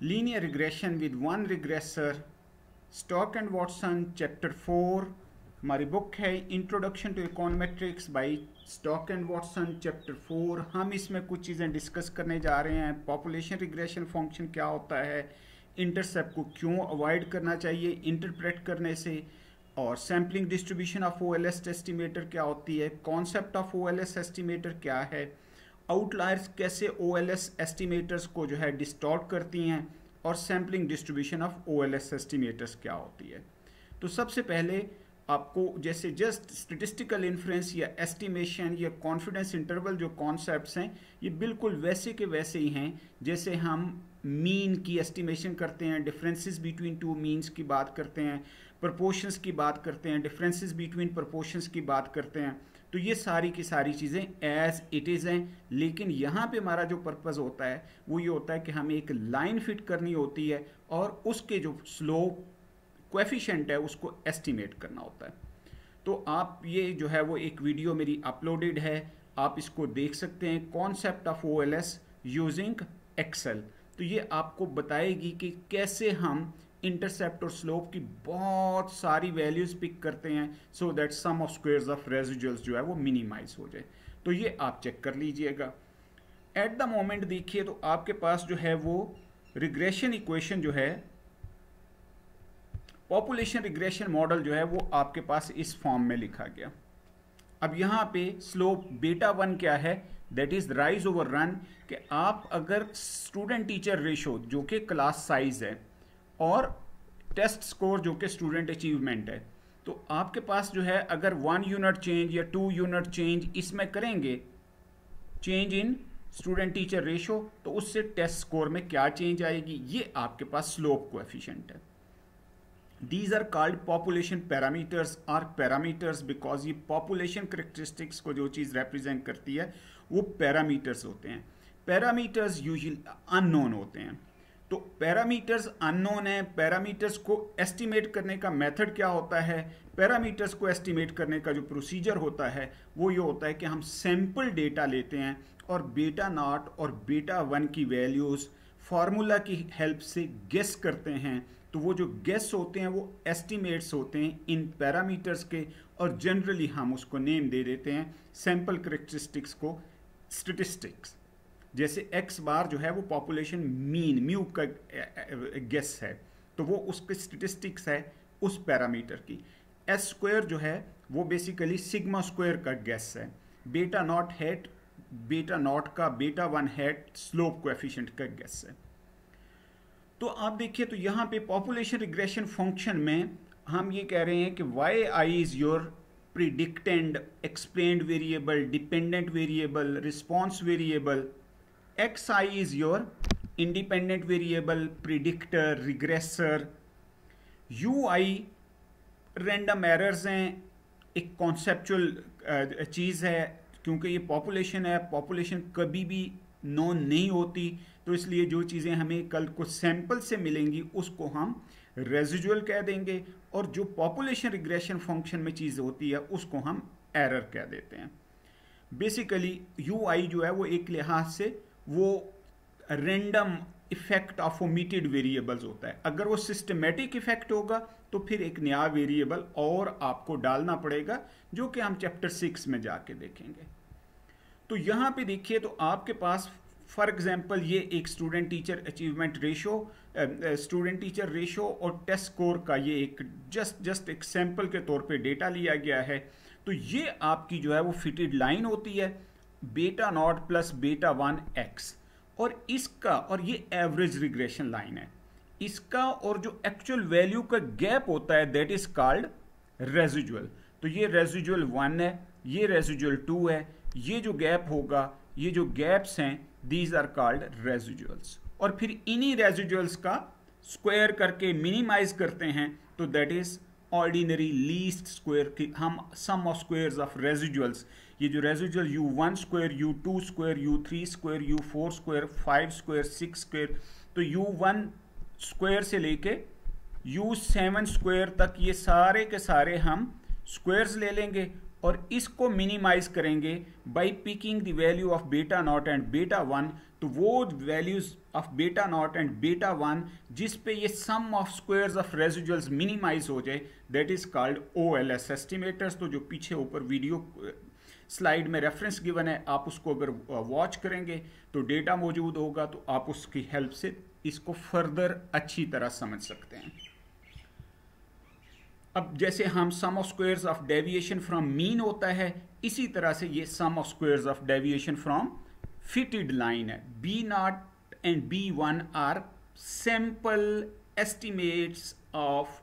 linear regression with one regressor. Stock and Watson chapter four हमारी book है introduction to econometrics by Stock and Watson chapter four हम इसमें कुछ चीज़ें discuss करने जा रहे हैं। पॉपुलेशन रिग्रेशन फ़ंक्शन क्या होता है? इंटरसेप्ट को क्यों अवॉइड करना चाहिए? इंटरप्रेट करने से। और sampling distribution of O L S estimator क्या होती है? Concept of O L S estimator क्या है? आउटलायर्स कैसे ओ एल एस एस्टिमेटर्स को जो है डिस्टॉर्ट करती हैं और sampling distribution of O L S estimators क्या होती है? तो सबसे पहले आपको जैसे जस्ट स्टेटिस्टिकल इन्फ्लुएंस या एस्टिमेशन या कॉन्फिडेंस इंटरवल जो कॉन्सेप्ट्स हैं, ये बिल्कुल वैसे के वैसे ही हैं। जैसे हम मीन की एस्टिमेशन करते हैं डिफरेंसेस बिटवीन टू मीन्स की बात करते हैं प्रपोर्शंस की बात करते हैं डिफरेंसेस बिटवीन प्रपोर्शंस की बात करते हैं। तो ये सारी की सारी चीज़ें एज इट इज़ हैं। लेकिन यहाँ पे हमारा जो पर्पज़ होता है, वो ये होता है कि हमें एक लाइन फिट करनी होती है और उसके जो स्लोप कोएफिशिएंट है, उसको एस्टिमेट करना होता है। तो आप ये जो है, वो एक वीडियो मेरी अपलोडेड है। आप इसको देख सकते हैं। Concept of O L S using Excel तो ये आपको बताएगी कि कैसे हम इंटरसेप्ट और स्लोप की बहुत सारी वैल्यूज़ पिक करते हैं so that sum of squares of residuals जो है वो मिनिमाइज हो जाए। तो ये आप चेक कर लीजिएगा। एट द मोमेंट देखिए तो आपके पास जो है वो रिग्रेशन इक्वेशन जो है पॉपुलेशन रिग्रेशन मॉडल जो है वो आपके पास इस फॉर्म में लिखा गया। अब यहाँ पे स्लोप बेटा वन क्या है? That is rise over run कि आप अगर स्टूडेंट टीचर रेशो जो कि क्लास साइज़ है और टेस्ट स्कोर जो कि स्टूडेंट अचीवमेंट है तो आपके पास जो है, अगर वन यूनिट चेंज या टू यूनिट चेंज इसमें करेंगे change in student teacher ratio तो उससे टेस्ट स्कोर में क्या चेंज आएगी? ये आपके पास स्लोप कोएफिशिएंट है। These are called population parameters are parameters because ये पॉपुलेशन करेक्टरिस्टिक्स को जो चीज़ रिप्रेजेंट करती है, वो पैरामीटर्स होते हैं। पैरामीटर्स यूजली अननोन होते हैं। तो पैरामीटर्स अननोन है, पैरामीटर्स को एस्टिमेट करने का मेथड क्या होता है? पैरामीटर्स को एस्टिमेट करने का जो प्रोसीजर होता है, वो ये होता है कि हम सैंपल डेटा लेते हैं और बेटा नॉट और बेटा वन की वैल्यूज़ फार्मूला की हेल्प से गेस करते हैं। तो वो जो गेस होते हैं, वो एस्टिमेट्स होते हैं इन पैरामीटर्स के और जनरली हम उसको नेम दे देते हैं सैंपल करेक्टरिस्टिक्स को स्टेटिस्टिक्स जैसे एक्स बार जो है वो पॉपुलेशन मीन म्यू का गेस है तो वो उसके स्टेटिस्टिक्स है उस पैरामीटर की। एस स्क्वायर जो है वो बेसिकली सिग्मा स्क्वायर का गेस है। Beta naught hat beta naught का beta one hat slope coefficient का गेस है। तो आप देखिए तो यहाँ पे पॉपुलेशन रिग्रेशन फ़ंक्शन में हम ये कह रहे हैं कि Y I is your predictand explained variable dependent variable response variable is your independent variable predictor regressor U I random errors हैं, एक कॉन्सेप्चुअल चीज़ है, क्योंकि ये पॉपुलेशन है पॉपुलेशन कभी भी नोन नहीं होती तो इसलिए जो चीज़ें हमें कल को सैंपल से मिलेंगी, उसको हम रेजिजुअल कह देंगे, और जो पॉपुलेशन रिग्रेशन फ़ंक्शन में चीज़ होती है, उसको हम एरर कह देते हैं। बेसिकली यू आई जो है, वो एक लिहाज से वो random effect of omitted variables होता है। अगर वो सिस्टमेटिक इफ़ेक्ट होगा तो फिर एक नया वेरिएबल और आपको डालना पड़ेगा, जो कि हम चैप्टर सिक्स में जाके देखेंगे। तो यहाँ पे देखिए तो आपके पास फॉर एग्जांपल ये एक student teacher achievement ratio student teacher ratio और टेस्ट स्कोर का ये एक जस्ट जस्ट एक सैंपल के तौर पे डेटा लिया गया है। तो ये आपकी जो है वो फिटेड लाइन होती है। Beta naught plus beta one X और इसका और ये एवरेज रिग्रेशन लाइन है। इसका और जो एक्चुअल वैल्यू का गैप होता है दैट इज़ कॉल्ड रेजिजुअल तो ये रेजिजुअल वन है, ये रेजिजुअल टू है, ये जो गैप होगा, ये जो गैप्स हैं दीज आर कॉल्ड रेजिजुअल्स और फिर इन्हीं रेजिजुअल्स का स्क्वायर करके मिनिमाइज करते हैं तो that is ordinary least square की हम sum of squares of residuals ये जो residual U one square U two square U three square U four square five square six square तो यू वन स्क्वायर से लेके यू सेवन स्क्वायर तक ये सारे के सारे हम स्क्वायर्स ले लेंगे और इसको मिनिमाइज करेंगे by picking the value of beta naught and beta one तो वो values of beta naught and beta one जिस पे ये sum of squares of residuals minimize हो जाए that is called O L S estimators तो जो पीछे ऊपर वीडियो स्लाइड में रेफरेंस गिवन है, आप उसको अगर वॉच करेंगे तो डेटा मौजूद होगा तो आप उसकी हेल्प से इसको फर्दर अच्छी तरह समझ सकते हैं। अब जैसे हम sum of squares of deviation from mean होता है, इसी तरह से ये sum of squares of deviation from fitted line है। B naught and B one are sample estimates of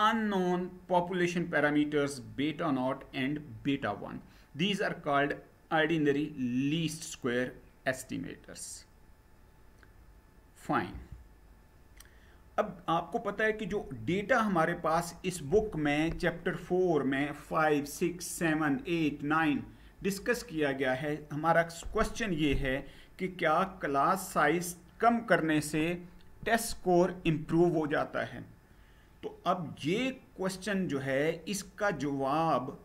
unknown population parameters beta naught and beta 1 these are called ordinary least square estimators. Fine. अब आपको पता है कि जो data हमारे पास इस book में चैप्टर फोर में five six seven eight nine discuss किया गया है, हमारा क्वेश्चन ये है कि क्या क्लास साइज़ कम करने से टेस्ट स्कोर इम्प्रूव हो जाता है। तो अब ये क्वेश्चन जो है, इसका जवाब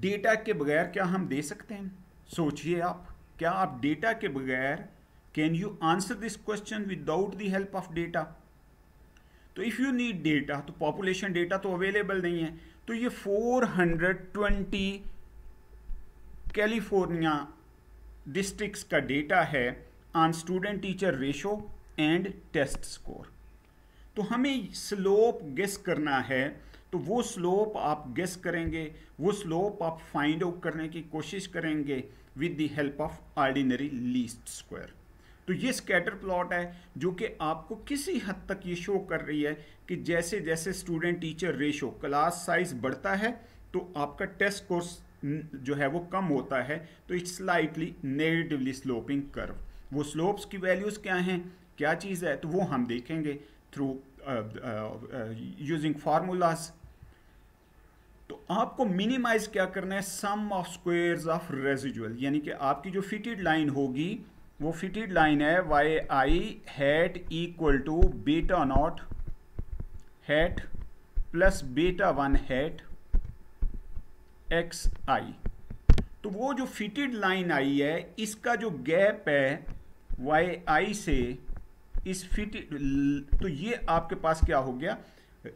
डेटा के बगैर क्या हम दे सकते हैं? सोचिए आप, क्या आप डेटा के बगैर can you answer this question without the help of data तो इफ़ यू नीड डेटा तो पॉपुलेशन डेटा तो अवेलेबल नहीं है तो ये 420 कैलिफ़ोर्निया डिस्ट्रिक्ट्स का डेटा है on student teacher ratio and test score तो हमें स्लोप गेस करना है तो वो स्लोप आप गेस करेंगे, वो स्लोप आप फाइंड आउट करने की कोशिश करेंगे with the help of ordinary least square तो ये स्कैटर प्लॉट है, जो कि आपको किसी हद तक ये शो कर रही है कि जैसे जैसे student teacher ratio class size बढ़ता है तो आपका टेस्ट कोर्स जो है वो कम होता है तो it's slightly negatively sloping curve वो स्लोप्स की वैल्यूज़ क्या हैं? क्या चीज़ है? तो वो हम देखेंगे थ्रू यूजिंग फार्मूलाज तो आपको मिनिमाइज क्या करना है? Sum of squares of residual यानी कि आपकी जो फिटेड लाइन होगी, वो फिटेड लाइन है Y I hat equal to beta naught hat plus beta one hat X I तो वो जो फिटेड लाइन आई है, इसका जो गैप है वाई आई से इस फिटेड तो ये आपके पास क्या हो गया?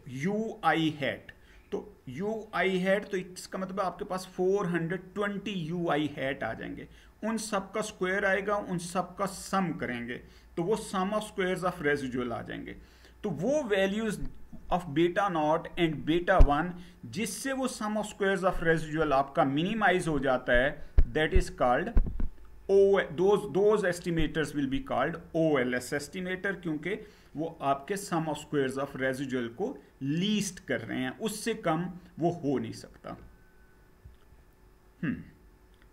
यू आई हैट तो यू आई हैट तो इसका मतलब आपके पास 420 यू आई हैट आ जाएँगे। उन सब का स्क्वायर आएगा, उन सब का सम करेंगे। तो वो sum of squares of residual आ जाएँगे। तो वो values of beta naught and beta one जिससे वो sum of squares of residual आपका मिनिमाइज हो जाता है that is called O those those estimators will be called O L S estimator क्योंकि वो आपके sum of squares of residual को लीस्ट कर रहे हैं। उससे कम वो हो नहीं सकता। हम्म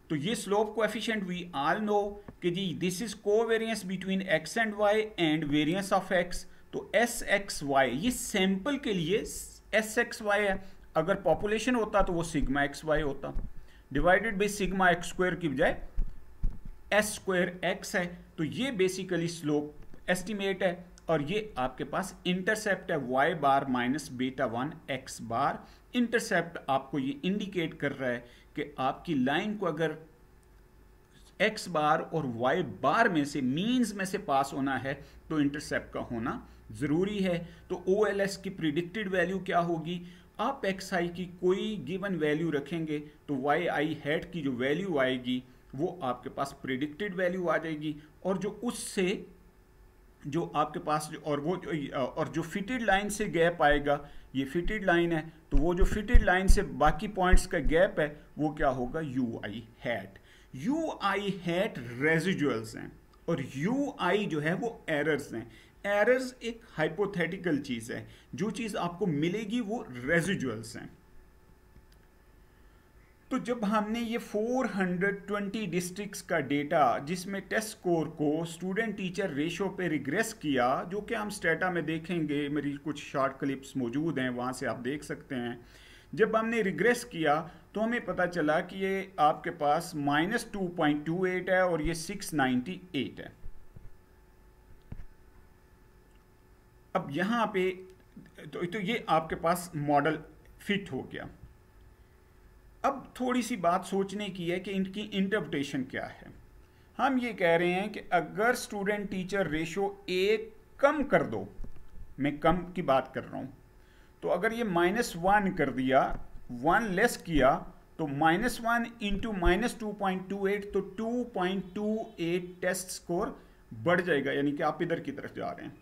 तो ये slope coefficient we all know कि जी this is covariance between X and Y and variance of X तो एस एक्स वाई ये सैंपल के लिए एस एक्स वाई है। अगर पॉपुलेशन होता तो वो सिग्मा एक्स वाई होता। Divided by sigma X square की बजाय एस स्क्वायर एक्स है तो ये बेसिकली स्लोप एस्टिमेट है और ये आपके पास इंटरसेप्ट है Y bar minus beta one X bar intercept आपको ये इंडिकेट कर रहा है कि आपकी लाइन को अगर एक्स बार और वाई बार में से मीन्स में से पास होना है तो इंटरसेप्ट का होना ज़रूरी है। तो ओ एल एस की प्रिडिक्टेड वैल्यू क्या होगी? आप एक्स आई की कोई गिवन वैल्यू रखेंगे तो वाई आई हेड की जो वैल्यू आएगी वो आपके पास प्रिडिक्टेड वैल्यू आ जाएगी और जो उससे जो आपके पास जो और वो जो और जो फिटेड लाइन से गैप आएगा, ये फिटेड लाइन है तो वो जो फिटेड लाइन से बाकी पॉइंट्स का गैप है, वो क्या होगा? U I hat U I hat residuals हैं और यू आई जो है वो एरर्स हैं. एरर्स एक हाइपोथेटिकल चीज़ है. जो चीज़ आपको मिलेगी वो रेजिजुअल्स हैं. तो जब हमने ये 420 डिस्ट्रिक्ट्स का डेटा जिसमें टेस्ट स्कोर को स्टूडेंट टीचर रेशो पे रिग्रेस किया जो कि हम स्टेटा में देखेंगे मेरी कुछ शॉर्ट क्लिप्स मौजूद हैं वहाँ से आप देख सकते हैं। जब हमने रिग्रेस किया तो हमें पता चला कि ये आपके पास minus two point two eight है और ये सिक्स नाइन्टी एट है। अब यहाँ पे तो, तो ये आपके पास मॉडल फिट हो गया। अब थोड़ी सी बात सोचने की है कि इनकी इंटरप्रिटेशन क्या है। हम ये कह रहे हैं कि अगर स्टूडेंट टीचर रेशो एक कम कर दो, मैं कम की बात कर रहा हूँ तो अगर ये माइनस वन कर दिया वन लेस किया तो minus one into minus two point two eight तो two point two eight test score बढ़ जाएगा, यानी कि आप इधर की तरफ़ जा रहे हैं।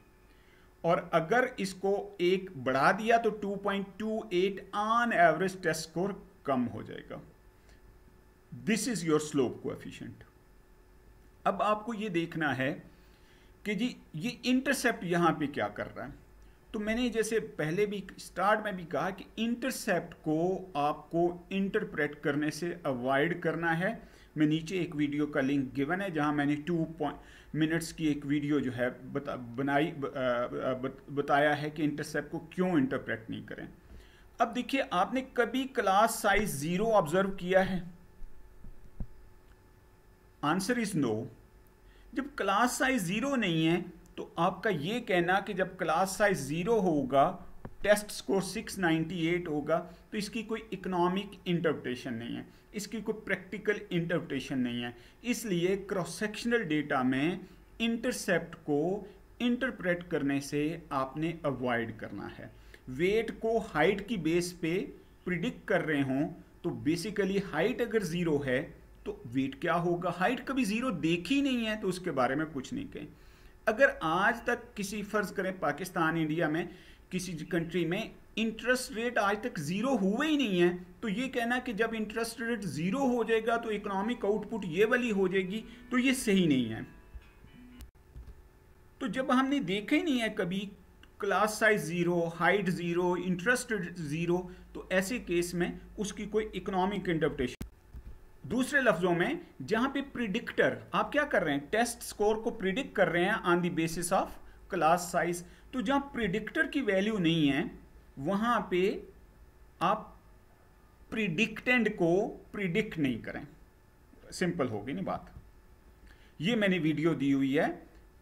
और अगर इसको एक बढ़ा दिया तो 2.28 ऑन एवरेज टेस्ट स्कोर कम हो जाएगा। This is your slope coefficient अब आपको ये देखना है कि जी ये इंटरसेप्ट यहाँ पे क्या कर रहा है? तो मैंने जैसे पहले भी स्टार्ट में भी कहा कि इंटरसेप्ट को आपको इंटरप्रेट करने से अवॉइड करना है। मैं नीचे एक वीडियो का लिंक गिवन है जहाँ मैंने टू पॉइंट मिनट्स की एक वीडियो जो है बता, बनाई ब, आ, ब, बताया है कि इंटरसेप्ट को क्यों इंटरप्रेट नहीं करें। अब देखिए, आपने कभी क्लास साइज़ ज़ीरो ऑब्ज़र्व किया है? आंसर इज़ नो जब क्लास साइज़ ज़ीरो नहीं है तो आपका ये कहना कि जब क्लास साइज़ ज़ीरो होगा टेस्ट स्कोर 698 होगा तो इसकी कोई इकोनॉमिक इंटरप्रिटेशन नहीं है। इसकी कोई प्रैक्टिकल इंटरप्रिटेशन नहीं है। इसलिए क्रॉस सेक्शनल डेटा में इंटरसेप्ट को इंटरप्रेट करने से आपने अवॉइड करना है। वेट को हाइट की बेस पे प्रिडिक्ट कर रहे हों तो बेसिकली हाइट अगर ज़ीरो है तो वेट क्या होगा? हाइट कभी ज़ीरो देखी नहीं है तो उसके बारे में कुछ नहीं कहें। अगर आज तक किसी, फ़र्ज़ करें पाकिस्तान, इंडिया में, किसी कंट्री में इंटरेस्ट रेट आज तक ज़ीरो हुए ही नहीं है तो ये कहना कि जब इंटरेस्ट रेट ज़ीरो हो जाएगा तो इकोनॉमिक आउटपुट ये वाली हो जाएगी तो ये सही नहीं है। तो जब हमने देखा ही नहीं है कभी class size zero height zero interest zero तो ऐसे केस में उसकी कोई इकोनॉमिक इंटरप्रिटेशन दूसरे लफ्जों में, जहाँ पे प्रिडिक्टर आप क्या कर रहे हैं? टेस्ट स्कोर को प्रिडिक्ट कर रहे हैं on the basis of class size तो जहाँ प्रिडिक्टर की वैल्यू नहीं है, वहाँ पे आप प्रिडिक्टेंड को प्रिडिक्ट नहीं करें। सिंपल होगी नहीं बात। ये मैंने वीडियो दी हुई है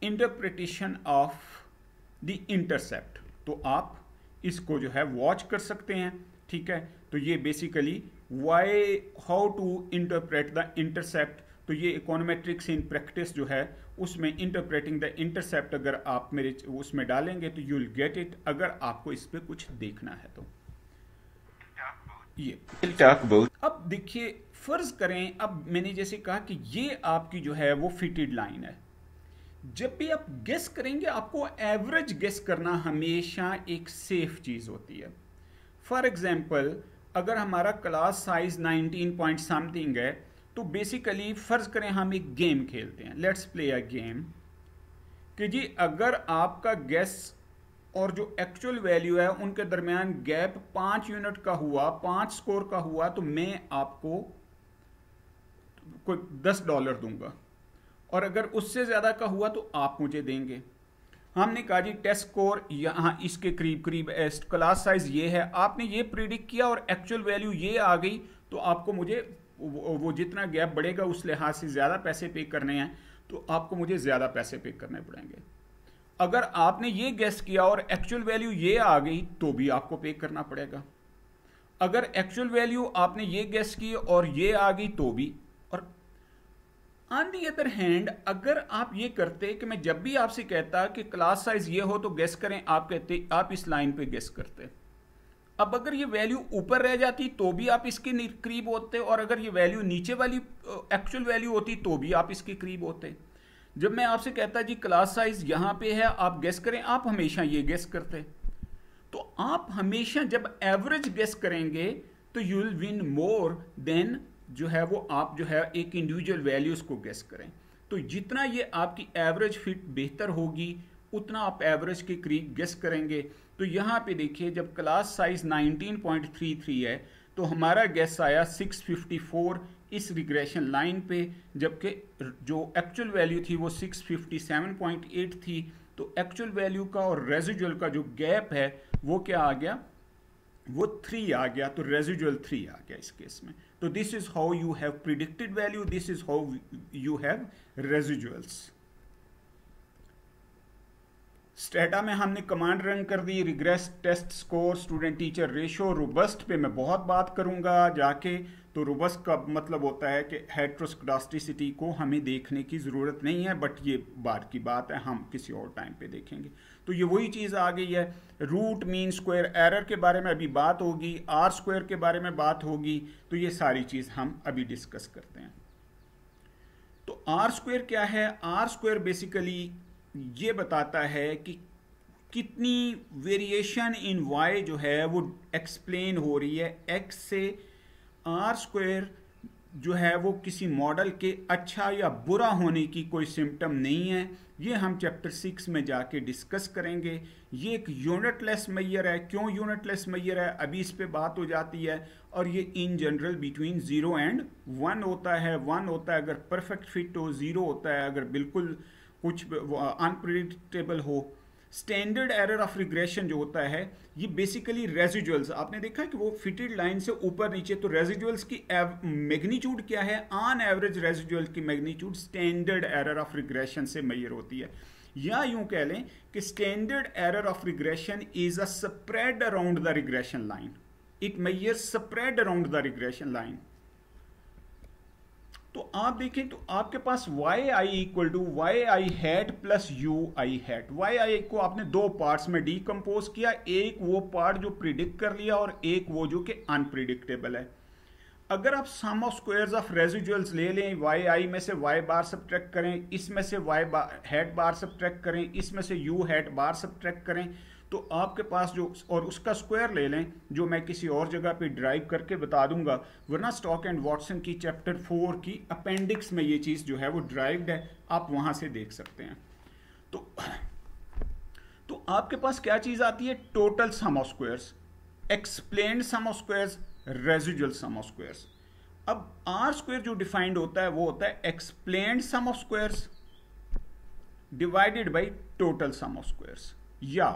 इंटरप्रिटेशन ऑफ़ द इंटरसेप्ट। तो आप इसको जो है वॉच कर सकते हैं, ठीक है? तो ये basically why how to interpret the intercept तो ये इकोनोमेट्रिक्स इन प्रैक्टिस जो है, उसमें इंटरप्रेटिंग द इंटरसेप्ट अगर आप मेरे उसमें डालेंगे तो यू विल गेट इट अगर आपको इस पर कुछ देखना है तो। ये। अब देखिए, फ़र्ज़ करें, अब मैंने जैसे कहा कि ये आपकी जो है वो फिटेड लाइन है। जब भी आप गेस करेंगे, आपको एवरेज गेस करना हमेशा एक सेफ़ चीज़ होती है। फॉर एग्ज़ाम्पल अगर हमारा क्लास साइज़ 19 पॉइंट समथिंग है तो बेसिकली फ़र्ज़ करें हम एक गेम खेलते हैं। लेट्स प्ले अ गेम कि जी, अगर आपका गेस और जो एक्चुअल वैल्यू है, उनके दरमियान गैप पाँच यूनिट का हुआ, पाँच स्कोर का हुआ तो मैं आपको कोई दस डॉलर दूँगा। और अगर उससे ज़्यादा का हुआ तो आप मुझे देंगे। हमने कहा जी टेस्ट स्कोर यहाँ इसके करीब करीब क्लास साइज़ ये है। आपने ये प्रिडिक्ट किया और एक्चुअल वैल्यू ये आ गई तो आपको मुझे वो जितना गैप बढ़ेगा, उस लिहाज से ज़्यादा पैसे पे करने हैं तो आपको मुझे ज़्यादा पैसे पे करने पड़ेंगे। अगर आपने ये गैस किया और एक्चुअल वैल्यू ये आ गई तो भी आपको पे करना पड़ेगा। अगर एक्चुअल वैल्यू आपने ये गैस की और ये आ गई तो भी ऑन दी अदर हैंड अगर आप ये करते कि मैं जब भी आपसे कहता कि क्लास साइज़ ये हो तो गेस करें, आप कहते, आप इस लाइन पे गेस करते। अब अगर ये वैल्यू ऊपर रह जाती तो भी आप इसके करीब होते और अगर ये वैल्यू नीचे वाली एक्चुअल वैल्यू होती तो भी आप इसके करीब होते। जब मैं आपसे कहता जी क्लास साइज़ यहाँ पे है, आप गेस करें, आप हमेशा ये गेस करते। तो आप हमेशा जब एवरेज गेस करेंगे तो you will win more than जो है वो आप जो है एक इंडिविजुअल वैल्यूज़ को गेस करें। तो जितना ये आपकी एवरेज फिट बेहतर होगी, उतना आप एवरेज के करीब गेस करेंगे। तो यहाँ पे देखिए, जब क्लास साइज़ 19.33 है तो हमारा गेस आया 654 इस रिग्रेशन लाइन पे, जबकि जो एक्चुअल वैल्यू थी वो 657.8 थी। तो एक्चुअल वैल्यू का और रेजिजुअल का जो गैप है, वो क्या आ गया? वो थ्री आ गया। तो रेजिजुअल थ्री आ गया इस केस में। So, this is how you have predicted value. This is how you have residuals. Stata में हमने कमांड रन कर दी regress test score student teacher ratio robust पे मैं बहुत बात करूँगा जाके तो रोबस्ट का मतलब होता है कि हेट्रोस्कडास्टिसिटी को हमें देखने की ज़रूरत नहीं है बट ये बात की बात है, हम किसी और टाइम पे देखेंगे तो ये वही चीज़ आ गई है। रूट मीन स्क्वायर एरर के बारे में अभी बात होगी आर स्क्वायर के बारे में बात होगी तो ये सारी चीज़ हम अभी डिस्कस करते हैं। तो आर स्क्वायर क्या है? आर स्क्वायर बेसिकली ये बताता है कि कितनी वेरिएशन इन वाई जो है, वो एक्सप्लेन हो रही है। एक्स से आर स्क्वायर जो है वो किसी मॉडल के अच्छा या बुरा होने की कोई सिम्टम नहीं है। ये हम चैप्टर सिक्स में जाके डिस्कस करेंगे। ये एक यूनिटलेस मैयर है। क्यों यूनिटलेस मैयर है? अभी इस पे बात हो जाती है और ये in general between zero and one होता है। वन होता है अगर परफेक्ट फिट हो ज़ीरो होता है। अगर बिल्कुल कुछ अनप्रिडिक्टेबल हो स्टैंडर्ड एरर ऑफ़ रिग्रेशन जो होता है, ये बेसिकली रेजिजुअल्स आपने देखा कि वो फिटेड लाइन से ऊपर नीचे तो रेजिजुअल्स की मैग्नीट्यूड क्या है? ऑन एवरेज रेजिजुअल की magnitude standard error of regression से मैयर होती है। या यूँ कह लें कि standard error of regression is a spread around the regression line it measures spread around the regression line तो आप देखें तो आपके पास Y I equal to Y I hat plus U I hat Y I को आपने दो parts में decompose किया, एक वो पार्ट जो प्रिडिक्ट कर लिया और एक वो जो कि अनप्रिडिक्टेबल है। अगर आप sum of squares of residuals ले लें वाई आई में से वाई बार सब करें, इसमें से वाई बार हैट बार सब करें, इसमें से यू हैट बार सब करें तो आपके पास जो, और उसका स्क्वायर ले लें, जो मैं किसी और जगह पे ड्राइव करके बता दूँगा, वरना स्टॉक एंड वॉटसन की चैप्टर फोर की अपेंडिक्स में ये चीज़ जो है वो ड्राइव्ड है, आप वहाँ से देख सकते हैं। तो तो आपके पास क्या चीज़ आती है? Total sum of squares explain sum of squares residual sum of squares अब आर स्क्वायर जो डिफाइंड होता है, वो होता है explain sum of squares divided by total sum of squares या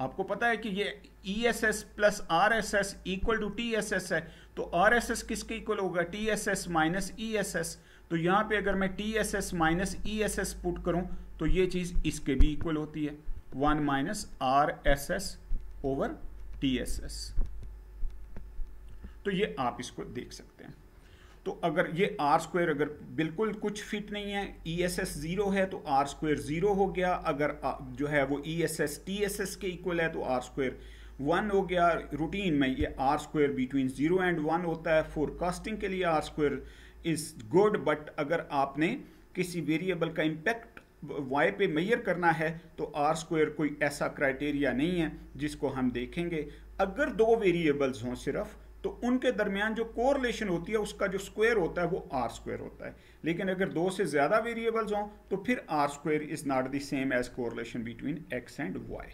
आपको पता है कि ये E S S plus R S S equal to T S S है तो आर एस एस किसके इक्वल होगा? T S S minus E S S तो यहाँ पे अगर मैं T S S minus E S S put करूँ तो ये चीज़ इसके भी इक्वल होती है। One minus R S S over T S S तो ये आप इसको देख सकते हैं। तो अगर ये आर स्क्वायर अगर बिल्कुल कुछ फिट नहीं है ई एस एस ज़ीरो है तो आर स्क्वायर ज़ीरो हो गया। अगर जो है वो E S S T S S के इक्वल है तो आर स्क्वायर वन हो गया। रूटीन में ये R square between zero and one होता है। फोरकास्टिंग के लिए R square is good but अगर आपने किसी वेरिएबल का इम्पैक्ट वाई पे मैयर करना है तो आर स्क्वायर कोई ऐसा क्राइटेरिया नहीं है, जिसको हम देखेंगे। अगर दो वेरिएबल्स हों सिर्फ़ तो उनके दरमियान जो कोरिलेशन होती है, उसका जो स्क्वायर होता है, वो आर स्क्वायर होता है। लेकिन अगर दो से ज़्यादा वेरिएबल्स हों तो फिर R square is not the same as correlation between X and Y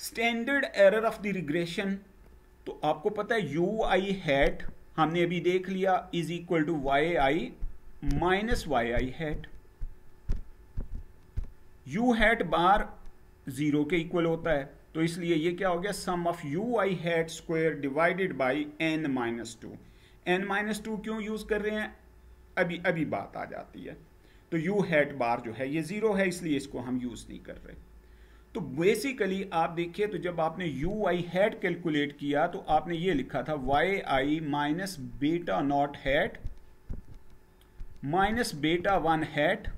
standard error of the regression तो आपको पता है यू आई हैट हमने अभी देख लिया is equal to Y I minus Y I hat U hat bar zero के equal होता है। तो इसलिए ये क्या हो गया? Sum of U I hat square divided by N minus two N minus two क्यों यूज़ कर रहे हैं? अभी अभी बात आ जाती है। तो यू हैट बार जो है, ये ज़ीरो है, इसलिए इसको हम यूज़ नहीं कर रहे। तो बेसिकली आप देखिए तो जब आपने यू आई हैट कैलकुलेट किया तो आपने ये लिखा था Y I minus beta not hat minus beta one hat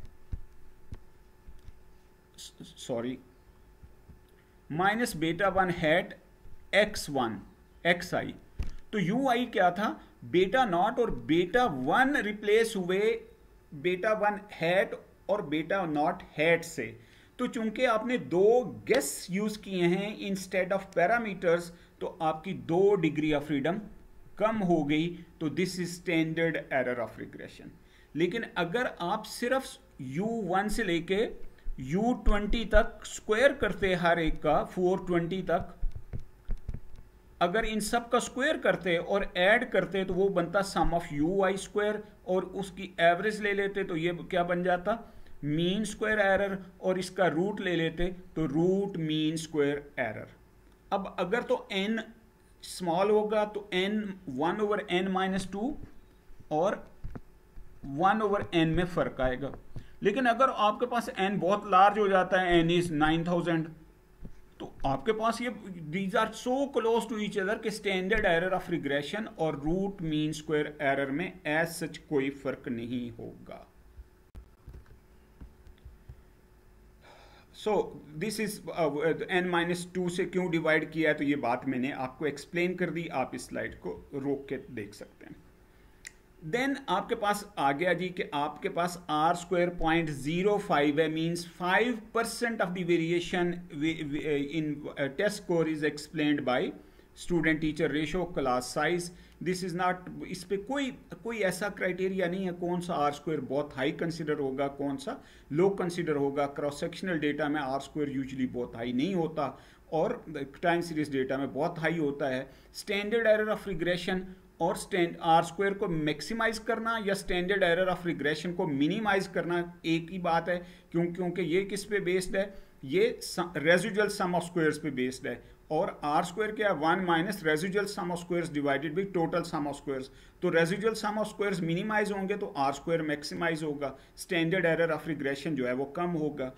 sorry minus beta one hat X one, X I. तो यू आई क्या था? बेटा नॉट और बेटा वन रिप्लेस हुए बेटा वन हैट और बेटा नॉट हैट से। तो चूँकि आपने दो गेस यूज़ किए हैं इंस्टेड ऑफ़ पैरामीटर्स तो आपकी दो डिग्री ऑफ़ फ्रीडम कम हो गई। तो this is standard error of regression लेकिन अगर आप सिर्फ़ यू वन से लेके यू ट्वेंटी तक स्क्वायर करते हर एक का फोर ट्वेंटी तक। अगर इन सब का स्क्वायर करते और ऐड करते तो वो बनता sum of U I square और उसकी एवरेज ले लेते तो ये क्या बन जाता? मीन स्क्वायर एरर और इसका रूट ले लेते तो रूट मीन स्क्वायर एरर अब अगर तो एन स्मॉल होगा तो N one over N minus two और वन ओवर एन में फ़र्क आएगा। लेकिन अगर आपके पास एन बहुत लार्ज हो जाता है एन इज़ नाइन थाउज़ेंड तो आपके पास ये these are so close to each other कि स्टैंडर्ड एरर ऑफ़ रिग्रेशन और रूट मीन स्क्वायर एरर में एज सच कोई फ़र्क नहीं होगा। So this is N minus two से क्यों डिवाइड किया है? तो ये बात मैंने आपको एक्सप्लेन कर दी, आप इस स्लाइड को रोक के देख सकते हैं। देन आपके पास आ गया जी कि आपके पास R square point zero five है means five percent of the variation in test score is explained by student teacher ratio class size this is not इस पर कोई कोई ऐसा क्राइटेरिया नहीं है कौन सा आर स्क्वायर बहुत हाई कंसिडर होगा, कौन सा लो कंसिडर होगा। क्रॉस सेक्शनल डेटा में आर स्क्वायर यूजली बहुत हाई नहीं होता और टाइम सीरीज़ डेटा में बहुत हाई होता है। स्टैंडर्ड एरर ऑफ़ रिग्रेशन और स्टैंड आर स्क्वायर को मैक्सिमाइज करना या स्टैंडर्ड एरर ऑफ़ रिग्रेशन को मिनिमाइज करना एक ही बात है, क्यों, क्योंकि ये किस पे बेस्ड है? ये रेजिडुअल सम ऑफ़ स्क्वायर्स पे बेस्ड है। और आर स्क्वायर क्या है? One minus residual sum of squares divided by total sum of squares तो residual sum of squares minimize होंगे तो आर स्क्वायर मैक्सिमाइज होगा। स्टैंडर्ड एरर ऑफ़ रिग्रेशन जो है वो कम होगा।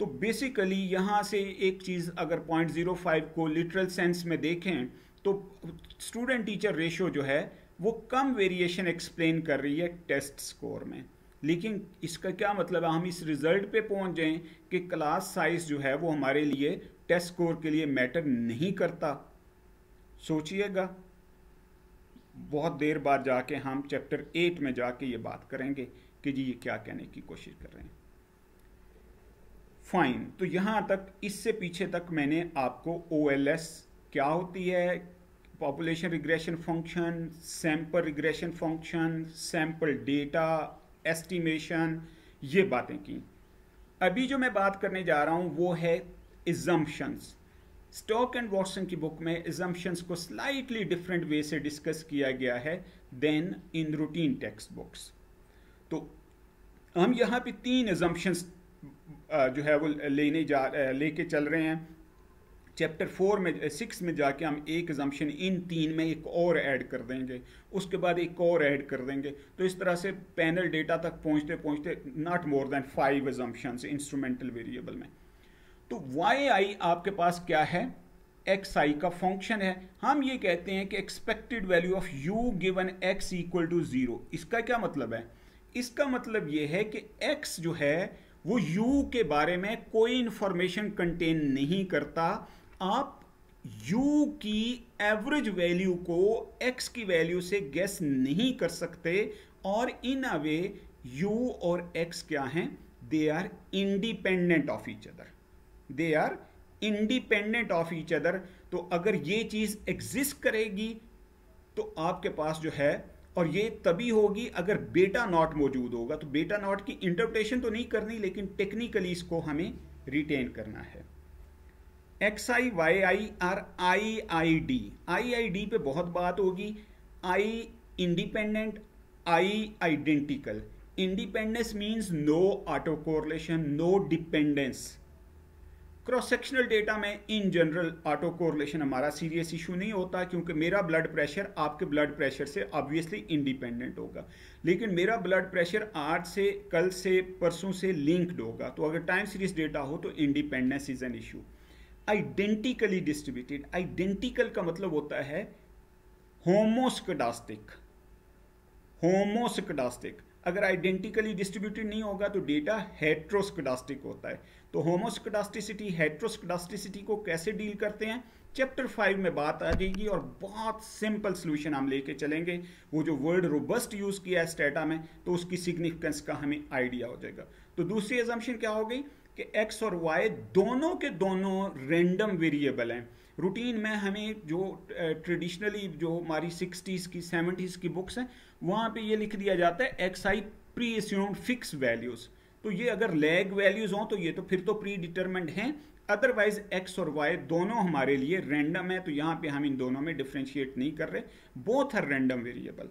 तो बेसिकली यहाँ से एक चीज़ अगर पॉइंट ज़ीरो फाइव को लिटरल सेंस में देखें तो स्टूडेंट टीचर रेशियो जो है, वो कम वेरिएशन एक्सप्लेन कर रही है टेस्ट स्कोर में। लेकिन इसका क्या मतलब है? हम इस रिज़ल्ट पे पहुँच जाएँ कि क्लास साइज़ जो है, वो हमारे लिए टेस्ट स्कोर के लिए मैटर नहीं करता। सोचिएगा। बहुत देर बाद जाके हम चैप्टर एट में जाके ये बात करेंगे कि जी ये क्या कहने की कोशिश कर रहे हैं। फाइन तो यहाँ तक, इससे पीछे तक मैंने आपको ओएलएस क्या होती है? Population regression function sample regression function sample data estimation ये बातें की। अभी जो मैं बात करने जा रहा हूँ, वो है इजम्पशंस स्टॉक एंड वॉटसन की बुक में इजम्पशंस को स्लाइटली डिफरेंट वे से डिस्कस किया गया है than in routine textbooks तो हम यहाँ पे तीन इजम्पशंस जो है वो लेने जा लेके चल रहे हैं। चैप्टर फोर में सिक्स में जाके हम एक एजम्पन इन तीन में एक और ऐड कर देंगे। उसके बाद एक और ऐड कर देंगे। तो इस तरह से पैनल डेटा तक पहुँचते पहुँचते not more than five assumption instrumental variable में। तो वाई आई आपके पास क्या है? एक्स आई का फ़ंक्शन है। हम ये कहते हैं कि expected value of U given X equal to zero इसका क्या मतलब है? इसका मतलब ये है कि एक्स जो है, वो यू के बारे में कोई इंफॉर्मेशन कंटेन नहीं करता। आप u की एवरेज वैल्यू को x की वैल्यू से गैस नहीं कर सकते और इन अ वे u और x क्या हैं? They are independent of each other they are independent of each other तो अगर ये चीज़ एग्जिस्ट करेगी तो आपके पास जो है, और ये तभी होगी अगर बेटा नॉट मौजूद होगा। तो बेटा नॉट की इंटरप्रिटेशन तो नहीं करनी, लेकिन टेक्निकली इसको हमें रिटेन करना है। X I Y I are I I D I I D पे बहुत बात होगी। I independent I identical independence means no autocorrelation no dependence cross sectional data में इन जनरल ऑटो कोरिलेशन हमारा सीरियस इशू नहीं होता क्योंकि मेरा ब्लड प्रेशर आपके ब्लड प्रेशर से ऑब्वियसली इंडिपेंडेंट होगा। लेकिन मेरा ब्लड प्रेशर आज से, कल से, परसों से लिंक्ड होगा। तो अगर टाइम सीरीज़ डेटा हो तो independence is an issue identically distributed identical का मतलब होता है होमोस्कडास्टिक होमोस्कडास्टिक अगर आइडेंटिकली डिस्ट्रीब्यूटेड नहीं होगा तो डेटा हेट्रोस्कडास्टिक होता है। तो होमोस्कडास्टिसिटी हेट्रोस्कडास्टिसिटी को कैसे डील करते हैं? चैप्टर फाइव में बात आ जाएगी और बहुत सिंपल सोल्यूशन हम लेके चलेंगे। वो जो वर्ड रोबस्ट यूज़ किया है स्टेटा में तो उसकी सिग्निफिकेंस का हमें आइडिया हो जाएगा। तो दूसरी एजम्पन क्या हो गई? कि एक्स और वाई दोनों के दोनों रेंडम वेरिएबल हैं। रूटीन में हमें जो ट्रेडिशनली जो हमारी सिक्सटीज़ की सेवेंटीज़ की बुक्स हैं, वहाँ पे ये लिख दिया जाता है X I pre assumed fix values तो ये अगर लैग वैल्यूज़ हों तो ये तो फिर तो प्री डिटर्मेंट हैं। अदरवाइज़ एक्स और वाई दोनों हमारे लिए रैंडम है तो यहाँ पे हम इन दोनों में डिफ्रेंशिएट नहीं कर रहे। Both are random variable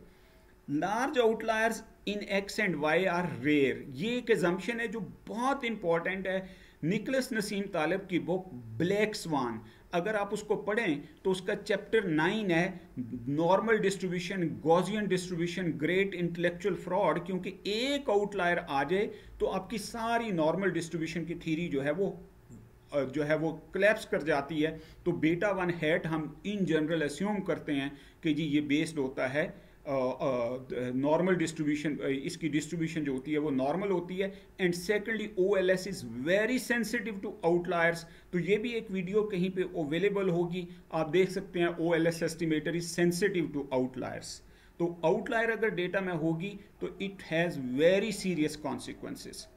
large outliers in X and Y are rare ये एक एजम्पन है जो बहुत इंपॉर्टेंट है निकलस नसीम तालब की बुक ब्लैक स्वान अगर आप उसको पढ़ें तो उसका चैप्टर नाइन है normal distribution Gaussian distribution great intellectual fraud क्योंकि एक आउटलायर आ जाए तो आपकी सारी नॉर्मल डिस्ट्रीब्यूशन की थीरी जो है वो जो है वो क्लैप्स कर जाती है। तो बेटा वन हैट हम इन जनरल अस्यूम करते हैं कि जी ये बेस्ड होता है। नॉर्मल डिस्ट्रीब्यूशन इसकी डिस्ट्रीब्यूशन जो होती है वो नॉर्मल होती है। And secondly O L S is very sensitive to outliers तो ये भी एक वीडियो कहीं पे अवेलेबल होगी। आप देख सकते हैं O L S estimator is sensitive to outliers तो आउटलायर अगर डेटा में होगी तो it has very serious consequences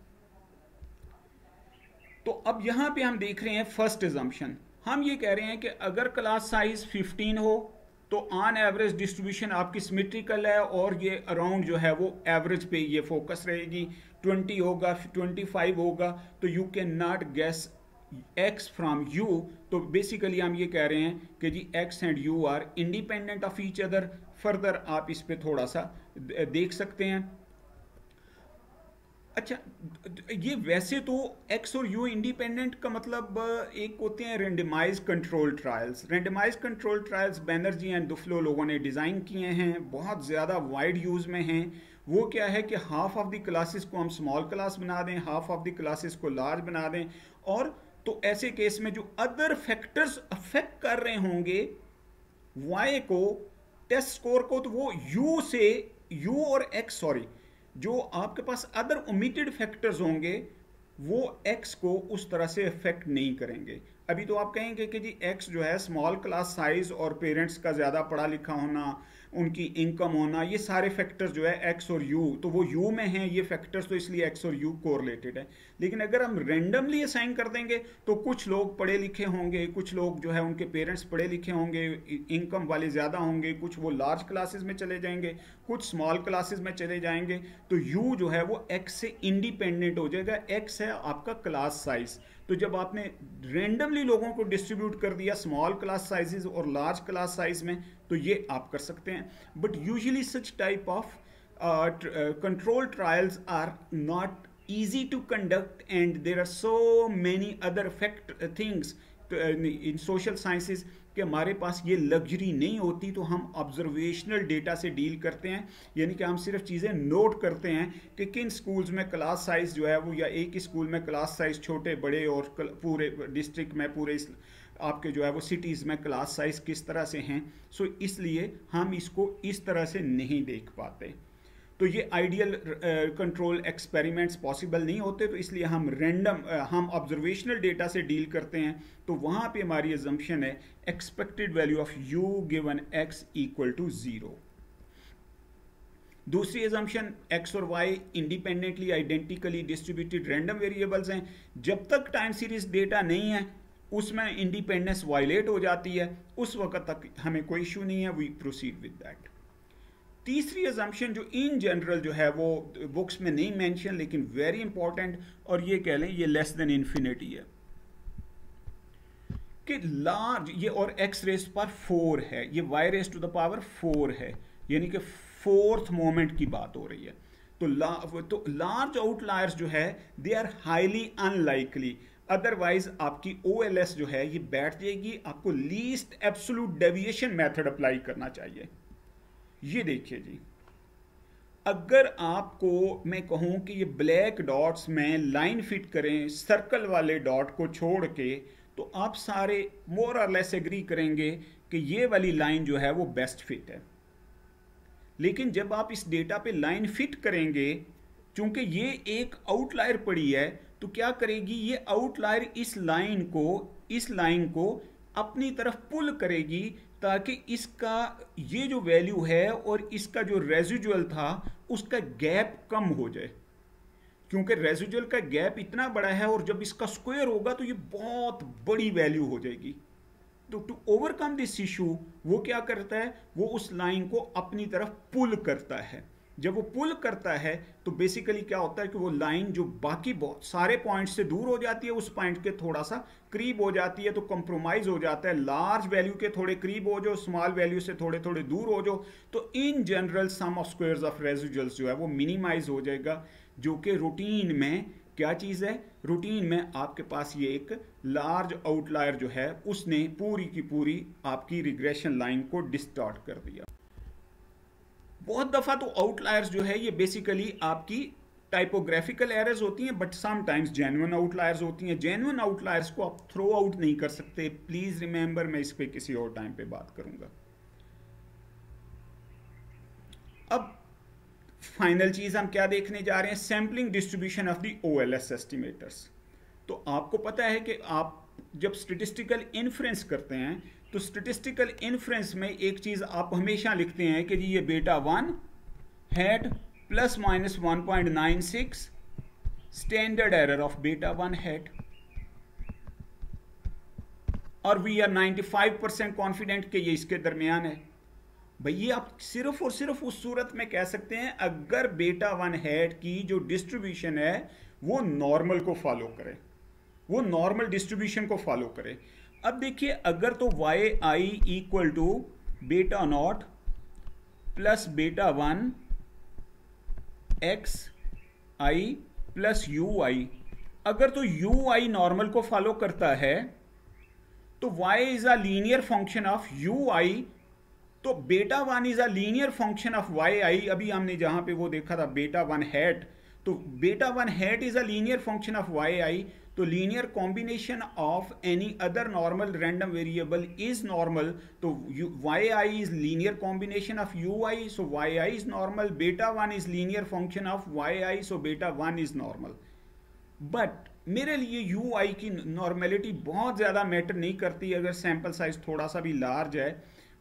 तो अब यहाँ पे हम देख रहे हैं फ़र्स्ट एजम्पन हम ये कह रहे हैं कि अगर क्लास साइज़ 15 हो तो ऑन एवरेज डिस्ट्रीब्यूशन आपकी सिमेट्रिकल है और ये अराउंड जो है वो एवरेज पे ये फोकस रहेगी। 20 होगा 25 होगा तो you can not guess X from U तो बेसिकली हम ये कह रहे हैं कि जी X and U are independent of each other further आप इस पर थोड़ा सा देख सकते हैं। अच्छा ये वैसे तो एक्स और यू इंडिपेंडेंट का मतलब एक होते हैं randomize control trials randomize control trials Banerjee and Duflo लोगों ने डिज़ाइन किए हैं, बहुत ज़्यादा वाइड यूज़ में हैं। वो क्या है कि हाफ़ ऑफ़ द क्लासेस को हम स्मॉल क्लास बना दें हाफ़ ऑफ़ द क्लासेस को लार्ज बना दें और तो ऐसे केस में जो अदर फैक्टर्स अफेक्ट कर रहे होंगे वाई को टेस्ट स्कोर को तो वो यू से यू और एक्स सॉरी जो आपके पास अदर ओमिटेड फैक्टर्स होंगे, वो एक्स को उस तरह से अफेक्ट नहीं करेंगे। अभी तो आप कहेंगे कि जी एक्स जो है स्मॉल क्लास साइज़ और पेरेंट्स का ज़्यादा पढ़ा लिखा होना, उनकी इनकम होना, ये सारे फैक्टर्स जो है एक्स और यू तो वो यू में हैं, ये फैक्टर्स तो इसलिए एक्स और यू कोरिलेटेड है। लेकिन अगर हम रेंडमली असाइन कर देंगे तो कुछ लोग पढ़े लिखे होंगे, कुछ लोग जो है उनके पेरेंट्स पढ़े लिखे होंगे इनकम वाले ज़्यादा होंगे, कुछ वो लार्ज क्लासेज में चले जाएँगे, कुछ स्मॉल क्लासेज में चले जाएँगे तो यू जो है वो एक्स से इंडिपेंडेंट हो जाएगा। एक्स है आपका क्लास साइज़ तो जब आपने रेंडमली लोगों को डिस्ट्रीब्यूट कर दिया स्मॉल क्लास साइजेस और लार्ज क्लास साइज़ में तो ये आप कर सकते हैं। But usually such type of control trials are not easy to conduct and there are so many other fact things in social sciences कि हमारे पास ये लग्जरी नहीं होती तो हम ऑब्जर्वेशनल डेटा से डील करते हैं। यानी कि हम सिर्फ़ चीज़ें नोट करते हैं कि किन स्कूल्स में क्लास साइज़ जो है वो या एक ही स्कूल में क्लास साइज़ छोटे, बड़े और पूरे डिस्ट्रिक्ट में, पूरे इस, आपके जो है वो सिटीज़ में क्लास साइज़ किस तरह से हैं। सो इसलिए हम इसको इस तरह से नहीं देख पाते। तो ये आइडियल कंट्रोल एक्सपेरिमेंट्स पॉसिबल नहीं होते तो इसलिए हम रैंडम uh, हम ऑब्जर्वेशनल डेटा से डील करते हैं तो वहाँ पे हमारी एजम्पन है expected value of U given X equal to zero दूसरी एजम्पन एक्स और Y independently identically distributed random variables हैं। जब तक टाइम सीरीज़ डेटा नहीं है उसमें इंडिपेंडेंस वायलेट हो जाती है। उस वक्त तक हमें कोई इशू नहीं है वी प्रोसीड विद दैट तीसरी एजम्पन जो इन जनरल जो है वो बुक्स में नहीं मेंशन लेकिन वेरी इंपॉर्टेंट और ये कह लें ये लेस देन इन्फिनिटी है। कि लार्ज ये और एक्स रेस पर फोर है ये Y raise to the power four है यानी कि फोर्थ मोमेंट की बात हो रही है। तो ला, तो लार्ज आउटलायर्स जो है they are highly unlikely otherwise आपकी ओएलएस जो है ये बैठ जाएगी आपको least absolute deviation method apply करना चाहिए। ये देखिए जी। अगर आपको, मैं कहूँ कि ये ब्लैक डॉट्स में लाइन फिट करें सर्कल वाले डॉट को छोड़ के तो आप सारे मोर और लेस एग्री करेंगे कि ये वाली लाइन जो है वो बेस्ट फिट है। लेकिन जब आप इस डेटा पे लाइन फिट करेंगे, चूँकि ये एक आउटलायर पड़ी है तो क्या करेगी? ये आउटलायर इस लाइन को, इस लाइन को अपनी तरफ़ पुल करेगी ताकि इसका, ये जो वैल्यू है और इसका जो रेजिजुअल था, उसका गैप कम हो जाए। क्योंकि रेजिजुअल का गैप इतना बड़ा है और जब इसका स्क्वायर होगा तो ये बहुत बड़ी वैल्यू हो जाएगी। तो टू ओवरकम दिस इशू वो क्या करता है? वो उस लाइन को अपनी तरफ़ पुल करता है। जब वो पुल करता है तो बेसिकली क्या होता है कि वो लाइन जो बाकी बहुत सारे पॉइंट से दूर हो जाती है, उस पॉइंट के थोड़ा सा करीब हो जाती है तो कंप्रोमाइज हो जाता है। लार्ज वैल्यू के थोड़े करीब हो जाओ स्मॉल वैल्यू से थोड़े थोड़े दूर हो जाओ तो in general sum of square of residuals जो है, वो मिनिमाइज हो जाएगा, जो कि रूटीन में क्या चीज़ है? रूटीन में आपके पास ये एक लार्ज आउटलायर जो है, उसने पूरी की पूरी आपकी रिग्रेशन लाइन को डिस्टॉर्ट कर दिया। बहुत दफ़ा तो आउटलायर्स जो है, ये बेसिकली आपकी टाइपोग्राफिकल एरर्स होती हैं बट समटाइम्स जेनुअन आउटलायर्स होती हैं। जेनुअन आउटलायर्स को आप थ्रो आउट नहीं कर सकते। प्लीज़ रिमेंबर मैं इस पर किसी और टाइम पे बात करूँगा। अब फाइनल चीज़ हम क्या देखने जा रहे हैं? Sampling distribution of the O L S estimators तो आपको पता है कि आप जब स्टेटिस्टिकल इन्फ्रेंस करते हैं तो स्टेटिस्टिकल इन्फ्रेंस में एक चीज़ आप हमेशा लिखते हैं कि जी ये beta one hat plus minus one point nine six standard error of beta one hat और वी आर 95 परसेंट कॉन्फिडेंट कि ये इसके दरमियान है। भैया आप सिर्फ़ और सिर्फ़ उस सूरत में कह सकते हैं, अगर बेटा वन हेड की जो डिस्ट्रीब्यूशन है, वो नॉर्मल को फॉलो करे। वो नॉर्मल डिस्ट्रीब्यूशन को फॉलो करे। अब देखिए, अगर तो y i equal to beta naught plus beta one x i plus u i अगर तो यू आई नॉर्मल को फॉलो करता है तो y is a linear function of u i तो beta one is a linear function of y i अभी हमने जहाँ पे वो देखा था बेटा वन हैट तो beta one hat is a linear function of y i तो linear combination of any other normal random variable is normal तो y i is linear combination of u i so y i is normal beta one is linear function of y i so beta one is normal but मेरे लिए you आई की normality बहुत ज़्यादा matter नहीं करती अगर sample size थोड़ा सा भी लार्ज है।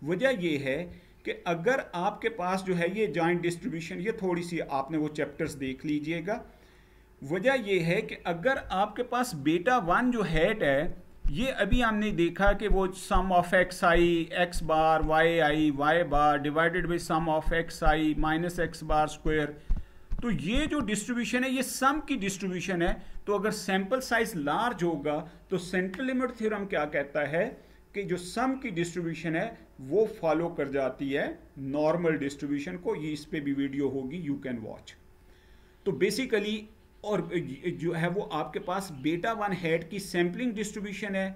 वजह यह है कि अगर आपके पास जो है ये जॉइंट डिस्ट्रीब्यूशन ये थोड़ी सी आपने वो चैप्टर्स देख लीजिएगा। वजह यह है कि अगर आपके पास बेटा वन जो हेट है, ये अभी हमने देखा कि वो sum of x i x bar y i y bar divided by sum of x i minus x bar square तो ये जो डिस्ट्रीब्यूशन है, ये सम की डिस्ट्रीब्यूशन है। तो अगर सैंपल साइज़ लार्ज होगा तो सेंट्रल लिमिट थ्योरम क्या कहता है कि जो सम की डिस्ट्रीब्यूशन है, वो फॉलो कर जाती है। नॉर्मल डिस्ट्रीब्यूशन को, ये इस पर भी वीडियो होगी यू कैन वॉच तो बेसिकली और जो है वो आपके पास बेटा वन हेड की सैम्पलिंग डिस्ट्रीब्यूशन है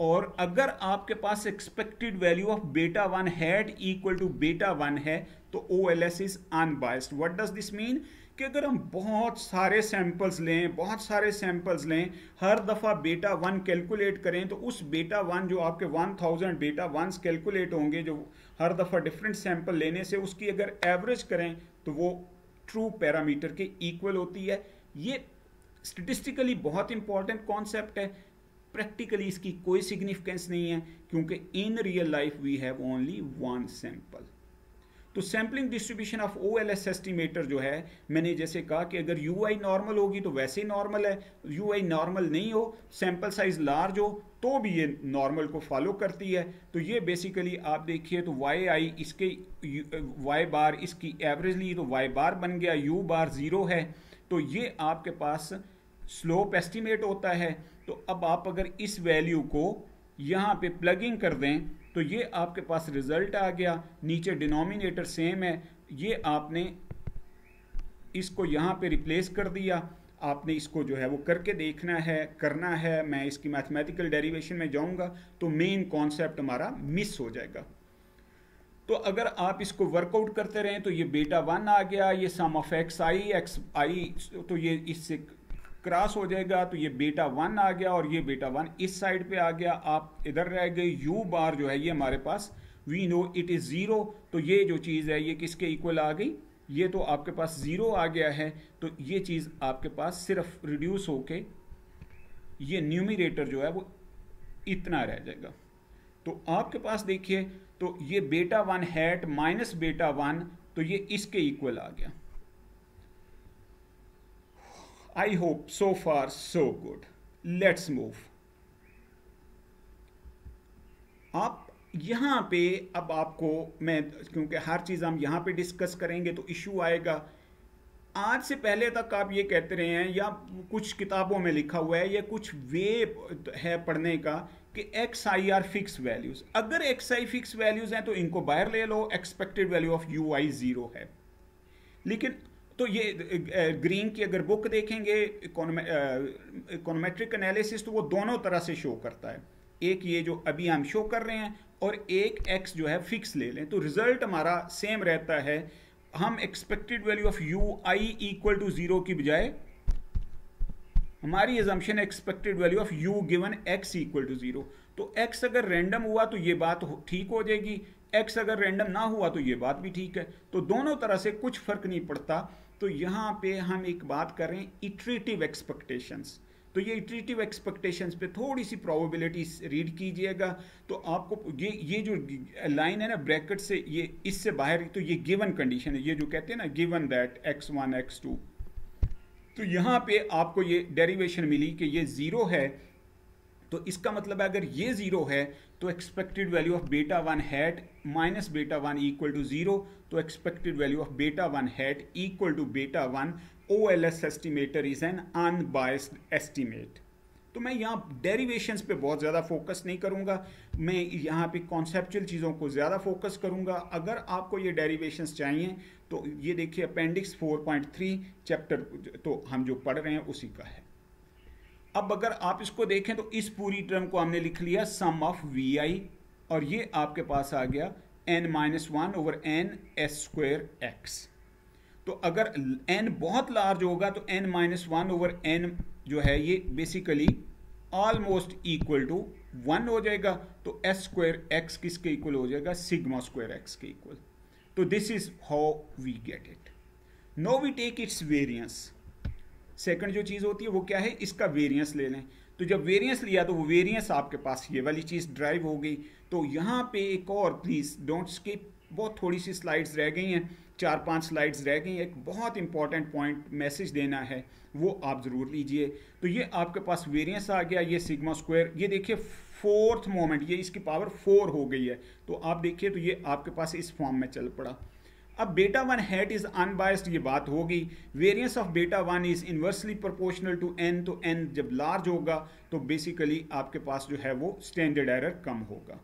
और अगर आपके पास expected value of beta one hat equal to beta one है तो O L S is unbiased what does this mean कि अगर हम बहुत सारे सैंपल्स लें, बहुत सारे सैंपल्स लें, हर दफ़ा बेटा वन कैलकुलेट करें तो उस बेटा वन जो आपके one thousand beta ones calculate होंगे, जो हर दफ़ा डिफरेंट सैंपल लेने से, उसकी अगर एवरेज करें तो वो ट्रू पैरामीटर के इक्वल होती है। ये स्टेटिस्टिकली बहुत इंपॉर्टेंट कॉन्सेप्ट है. प्रैक्टिकली इसकी कोई सिग्निफिकेंस नहीं है, क्योंकि in real life we have only one sample तो sampling distribution of O L S estimator जो है, मैंने जैसे कहा कि अगर यू आई नॉर्मल होगी तो वैसे ही नॉर्मल है. यू आई नॉर्मल नहीं हो सैंपल साइज़ लार्ज हो तो भी ये नॉर्मल को फॉलो करती है. तो ये बेसिकली आप देखिए तो वाई आई इसके वाई बार इसकी एवरेज ली तो वाई बार बन गया. यू बार ज़ीरो है. तो ये आपके पास स्लोप एस्टिमेट होता है। तो अब आप अगर इस वैल्यू को यहाँ पे प्लगिंग कर दें तो ये आपके पास रिज़ल्ट आ गया। नीचे डिनोमिनेटर सेम है। ये आपने इसको यहाँ पे रिप्लेस कर दिया। आपने इसको जो है वो करके देखना है, करना है। मैं इसकी मैथमेटिकल डेरिवेशन में जाऊँगा तो मेन कॉन्सेप्ट हमारा मिस हो जाएगा। तो अगर आप इसको वर्कआउट करते रहें तो ये बेटा वन आ गया, ये sum of x i x i तो ये इससे क्रॉस हो जाएगा तो ये बेटा वन आ गया और ये बेटा वन इस साइड पे आ गया। आप इधर रह गए यू बार जो है ये हमारे पास we know it is zero तो ये जो चीज़ है, ये किसके इक्वल आ गई? ये तो आपके पास ज़ीरो आ गया है तो ये चीज़ आपके पास सिर्फ़ रिड्यूस होके ये न्यूमिरेटर जो है वो इतना रह जाएगा। तो आपके पास देखिए तो ये beta one hat minus beta one तो ये इसके इक्वल आ गया। I hope so far so good let's move आप यहाँ पे, अब आपको मैं, क्योंकि हर चीज़ हम यहाँ पे डिस्कस करेंगे तो इशू आएगा। आज से पहले तक आप ये कहते रहे हैं, या कुछ किताबों में लिखा हुआ है, या कुछ वे है पढ़ने का कि x i are fix values अगर एक्स आई फिक्स वैल्यूज़ हैं तो इनको बाहर ले लो expected value of u i zero है। लेकिन तो ये ग्रीन की अगर बुक देखेंगे इकोनोमेट्रिक एनालिसिस तो वो दोनों तरह से शो करता है। एक ये जो अभी हम शो कर रहे हैं और एक एक्स जो है फिक्स ले लें। तो रिज़ल्ट हमारा सेम रहता है। हम expected value of u i equal to zero की बजाय हमारी assumption expected value of u given x equal to zero तो एक्स अगर रैंडम हुआ तो ये बात ठीक हो जाएगी। एक्स अगर रैंडम ना हुआ तो ये बात भी ठीक है। तो दोनों तरह से कुछ फ़र्क नहीं पड़ता। तो यहाँ पे हम एक बात कर रहे हैं इटरेटिव एक्सपेक्टेशंस तो ये इटरेटिव एक्सपेक्टेशंस पे थोड़ी सी प्रोबेबिलिटी रीड कीजिएगा। तो आपको ये ये जो लाइन है ना ब्रैकेट से ये, इससे बाहर तो ये गिवन कंडीशन है। ये जो कहते हैं ना given that x one x two तो यहाँ पे आपको ये डेरिवेशन मिली कि ये ज़ीरो है तो इसका मतलब है अगर ये ज़ीरो है तो expected value of beta one hat minus beta one equal to zero तो expected value of beta one hat equal to beta one O L S estimator is an unbiased estimate तो मैं यहाँ derivations पे बहुत ज़्यादा focus नहीं करूँगा। मैं यहाँ पे कॉन्सेप्चुअल चीज़ों को ज़्यादा फोकस करूँगा। अगर आपको ये डेरिवेशंस चाहिए तो ये देखिए अपेंडिक्स 4.3 चैप्टर तो हम जो पढ़ रहे हैं उसी का है। अब अगर आप इसको देखें तो इस पूरी टर्म को हमने लिख लिया सम ऑफ़ वी आई और ये आपके पास आ गया n minus one over n s square x तो अगर एन बहुत लार्ज होगा तो n minus one over n जो है ये basically almost equal to one हो जाएगा। तो एस स्क्वायर एक्स किसके इक्वल हो जाएगा? सिग्मा स्क्वायर एक्स के इक्वल तो this is how we get it no we take its variance second जो चीज़ होती है वो क्या है? इसका वेरियंस ले लें। तो जब वेरियंस लिया तो वो वेरियंस आपके पास ये वाली चीज़ ड्राइव हो गई। तो यहाँ पे एक और प्लीज़ डोंट स्किप बहुत थोड़ी सी स्लाइड्स रह गई हैं, चार पाँच स्लाइड्स रह गई एक बहुत इंपॉर्टेंट पॉइंट मैसेज देना है, वो आप ज़रूर लीजिए। तो ये आपके पास वेरियंस आ गया, ये सिग्मा स्क्वायर ये देखिए फोर्थ मोमेंट ये इसकी पावर फोर हो गई है। तो आप देखिए तो ये आपके पास इस फॉर्म में चल पड़ा। अब बेटा वन हेट इज़ अनबायस्ड ये बात होगी variance of beta one is inversely proportional to n तो एन जब लार्ज होगा तो बेसिकली आपके पास जो है वो स्टैंडर्ड एरर कम होगा।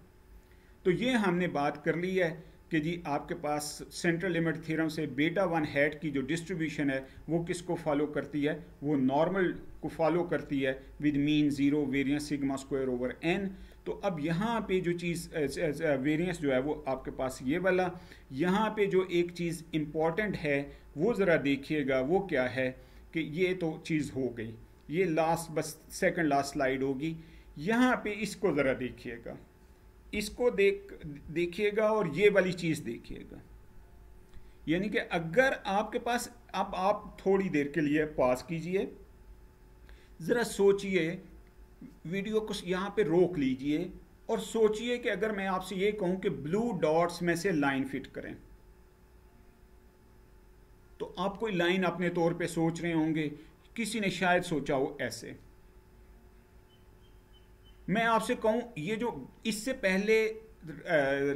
तो ये हमने बात कर ली है। कि जी आपके पास सेंट्रल लिमिट थ्योरम से बेटा वन हेड की जो डिस्ट्रीब्यूशन है, वो किसको फॉलो करती है? वो नॉर्मल को फॉलो करती है with mean zero variance sigma square over n तो अब यहाँ पे जो चीज़ वेरियंस जो है वो आपके पास ये वाला, यहाँ पे जो एक चीज़ इंपॉर्टेंट है, वो ज़रा देखिएगा, वो क्या है कि ये तो चीज़ हो गई। ये लास्ट बस सेकंड लास्ट स्लाइड होगी। यहाँ पे इसको ज़रा देखिएगा। इसको देख, देखिएगा और ये वाली चीज़ देखिएगा। यानी कि अगर आपके पास, अब आप थोड़ी देर के लिए पास कीजिए। ज़रा सोचिए, वीडियो को यहाँ पे रोक लीजिए और सोचिए कि अगर मैं आपसे ये कहूँ कि ब्लू डॉट्स में से लाइन फिट करें। तो आप कोई लाइन अपने तौर पे सोच रहे होंगे, किसी ने शायद सोचा हो ऐसे। मैं आपसे कहूँ, ये जो इससे पहले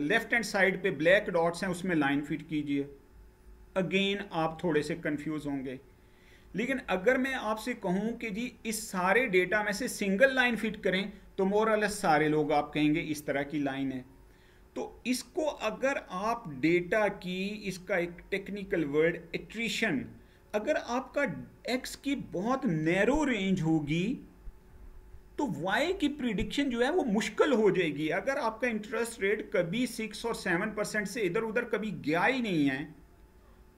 लेफ़्ट हैंड साइड पे ब्लैक डॉट्स हैं, उसमें लाइन फिट कीजिए। अगेन आप थोड़े से कंफ्यूज होंगे। लेकिन अगर मैं आपसे कहूँ कि जी, इस सारे डेटा में से सिंगल लाइन फिट करें तो मोर सारे लोग आप कहेंगे इस तरह की लाइन है। तो इसको अगर आप डेटा की, इसका एक टेक्निकल वर्ड एट्रीशन अगर आपका एक्स की बहुत नैरो रेंज होगी तो वाई की प्रिडिक्शन जो है वो मुश्किल हो जाएगी? अगर आपका इंटरेस्ट रेट कभी सिक्स और सेवन परसेंट से इधर उधर कभी गया ही नहीं है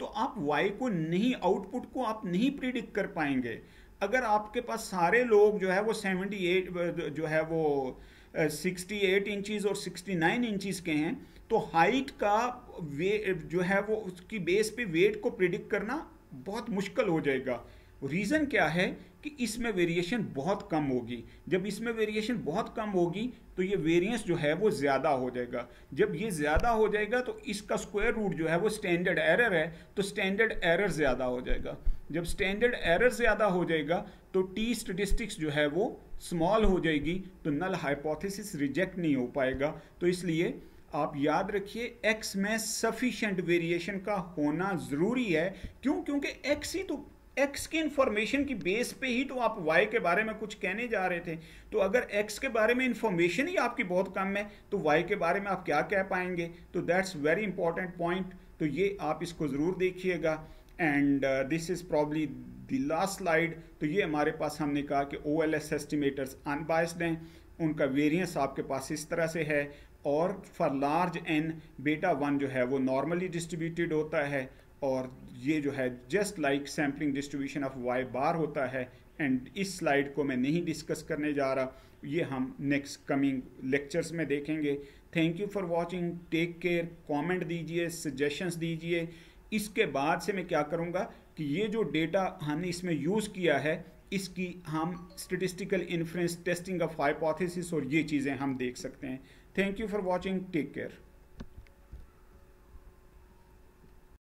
तो आप वाई को नहीं आउटपुट को आप नहीं प्रिडिक्ट कर पाएँगे। अगर आपके पास सारे लोग जो है वो सेवेंटी एट जो है वो सिक्सटी एट इंचज़ और सिक्सटी नाइन इंचज़ के हैं तो हाइट का वे, जो है वो उसकी बेस पे वेट को प्रिडिक्ट करना बहुत मुश्किल हो जाएगा। रीज़न क्या है कि इसमें वेरिएशन बहुत कम होगी। जब इसमें वेरिएशन बहुत कम होगी तो ये वेरिएंस जो है वो ज़्यादा हो जाएगा। जब ये ज़्यादा हो जाएगा तो इसका स्क्वायर रूट जो है वो स्टैंडर्ड एरर है तो स्टैंडर्ड एरर ज़्यादा हो जाएगा। जब स्टैंडर्ड एरर ज़्यादा हो जाएगा तो टी स्टेटिस्टिक्स जो है वो स्मॉल हो जाएगी तो नल हाइपोथेसिस रिजेक्ट नहीं हो पाएगा। तो इसलिए आप याद रखिए एक्स में सफिशेंट वेरिएशन का होना ज़रूरी है। क्यों? क्योंकि एक्स ही तो एक्स की इंफॉर्मेशन की बेस पे ही तो आप वाई के बारे में कुछ कहने जा रहे थे। तो अगर एक्स के बारे में इंफॉर्मेशन ही आपकी बहुत कम है तो वाई के बारे में आप क्या कह पाएँगे? तो दैट्स वेरी इंपॉर्टेंट पॉइंट तो ये आप इसको ज़रूर देखिएगा। And this is probably the last slide तो ये हमारे पास हमने कहा कि O L S estimators unbiased हैं। उनका वेरियंस आपके पास इस तरह से है। और for large n beta one जो है वो नॉर्मली डिस्ट्रीब्यूटेड होता है। और ये जो है just like sampling distribution of y bar होता है एंड इस स्लाइड को मैं नहीं डिस्कस करने जा रहा, ये हम नेक्स्ट कमिंग लेक्चर्स में देखेंगे। Thank you for watching take care comment दीजिए सजेशंस दीजिए। इसके बाद से मैं क्या करूँगा कि ये जो डेटा हमने इसमें यूज़ किया है, इसकी हम statistical inference testing of hypothesis और ये चीज़ें हम देख सकते हैं। Thank you for watching take care